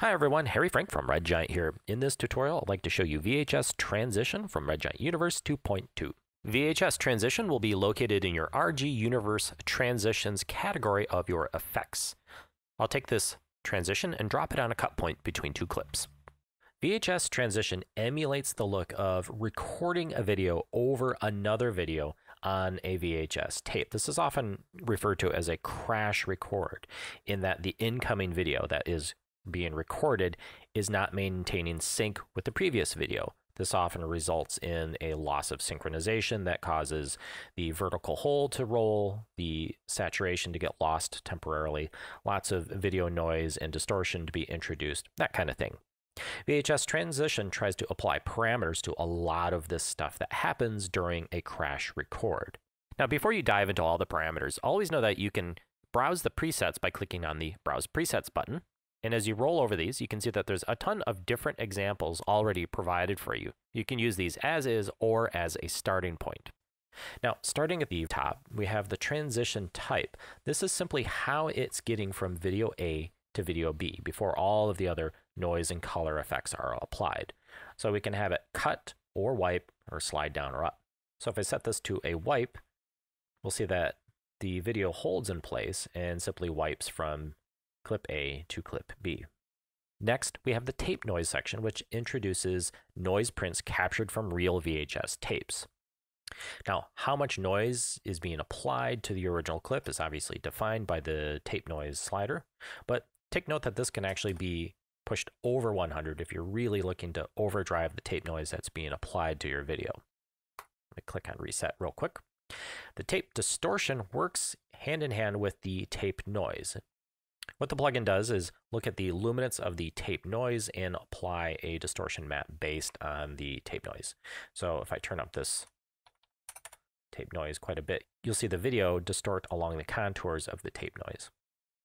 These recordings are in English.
Hi everyone, Harry Frank from Red Giant here. In this tutorial, I'd like to show you VHS Transition from Red Giant Universe 2.2. VHS Transition will be located in your RG Universe Transitions category of your effects. I'll take this transition and drop it on a cut point between two clips. VHS Transition emulates the look of recording a video over another video on a VHS tape. This is often referred to as a crash record, in that the incoming video that is being recorded is not maintaining sync with the previous video. This often results in a loss of synchronization that causes the vertical hold to roll, the saturation to get lost temporarily, lots of video noise and distortion to be introduced, that kind of thing. VHS Transition tries to apply parameters to a lot of this stuff that happens during a crash record. Now, before you dive into all the parameters, always know that you can browse the presets by clicking on the Browse Presets button, and as you roll over these, you can see that there's a ton of different examples already provided for you. You can use these as is or as a starting point. Now, starting at the top, we have the transition type. This is simply how it's getting from video A to video B before all of the other noise and color effects are applied. So we can have it cut or wipe or slide down or up. So if I set this to a wipe, we'll see that the video holds in place and simply wipes from clip A to clip B. Next, we have the tape noise section, which introduces noise prints captured from real VHS tapes. Now, how much noise is being applied to the original clip is obviously defined by the tape noise slider, but take note that this can actually be pushed over 100 if you're really looking to overdrive the tape noise that's being applied to your video. Let me click on reset real quick. The tape distortion works hand in hand with the tape noise. What the plugin does is look at the luminance of the tape noise and apply a distortion map based on the tape noise. So if I turn up this tape noise quite a bit, you'll see the video distort along the contours of the tape noise.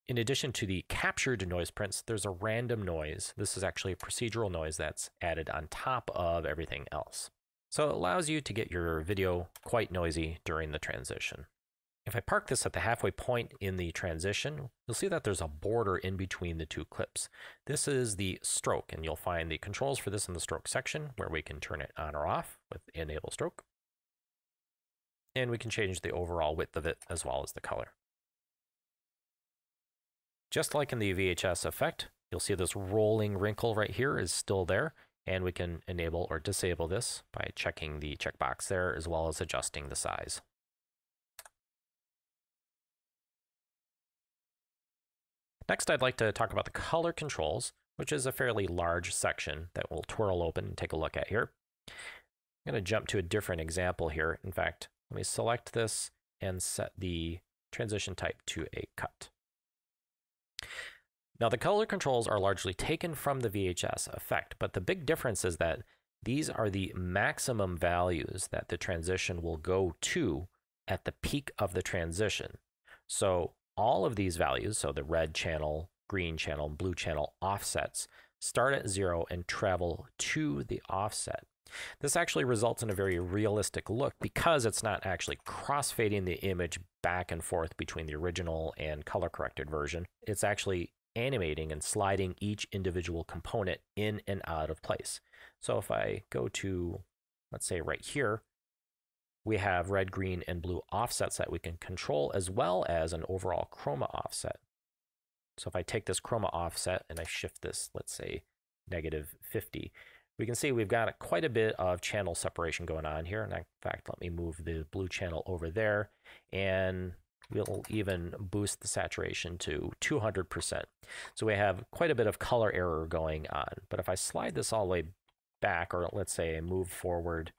In addition to the captured noise prints, there's a random noise. This is actually a procedural noise that's added on top of everything else. So it allows you to get your video quite noisy during the transition. If I park this at the halfway point in the transition, you'll see that there's a border in between the two clips. This is the stroke, and you'll find the controls for this in the stroke section, where we can turn it on or off with enable stroke. And we can change the overall width of it as well as the color. Just like in the VHS effect, you'll see this rolling wrinkle right here is still there, and we can enable or disable this by checking the checkbox there as well as adjusting the size. Next, I'd like to talk about the color controls, which is a fairly large section that we'll twirl open and take a look at here. I'm going to jump to a different example here. In fact, let me select this and set the transition type to a cut. Now, the color controls are largely taken from the VHS effect, but the big difference is that these are the maximum values that the transition will go to at the peak of the transition. So all of these values, so the red channel, green channel, blue channel offsets, start at zero and travel to the offset. This actually results in a very realistic look because it's not actually crossfading the image back and forth between the original and color corrected version. It's actually animating and sliding each individual component in and out of place. So if I go to, let's say right here, we have red, green, and blue offsets that we can control as well as an overall chroma offset. So if I take this chroma offset and I shift this, let's say negative 50, we can see we've got quite a bit of channel separation going on here. And in fact, let me move the blue channel over there and we'll even boost the saturation to 200%. So we have quite a bit of color error going on. But if I slide this all the way back, or let's say move forward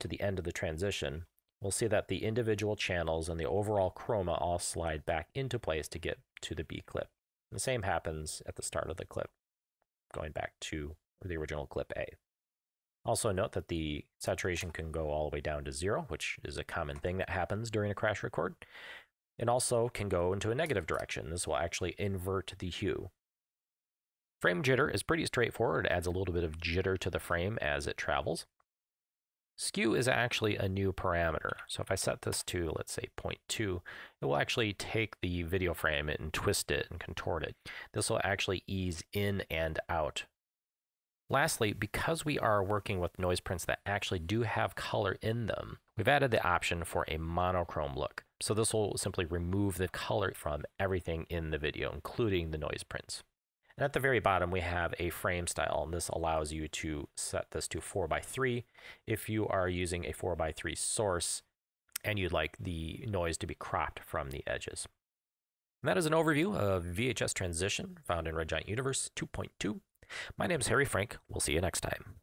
to the end of the transition, we'll see that the individual channels and the overall chroma all slide back into place to get to the B clip. The same happens at the start of the clip, going back to the original clip A. Also note that the saturation can go all the way down to zero, which is a common thing that happens during a crash record. It also can go into a negative direction. This will actually invert the hue. Frame jitter is pretty straightforward. It adds a little bit of jitter to the frame as it travels. Skew is actually a new parameter. So if I set this to, let's say 0.2, it will actually take the video frame and twist it and contort it. This will actually ease in and out. Lastly, because we are working with noise prints that actually do have color in them, we've added the option for a monochrome look. So this will simply remove the color from everything in the video, including the noise prints. And at the very bottom, we have a frame style, and this allows you to set this to 4x3 if you are using a 4x3 source and you'd like the noise to be cropped from the edges. And that is an overview of VHS transition found in Red Giant Universe 2.2. My name is Harry Frank. We'll see you next time.